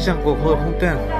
孫さんおじ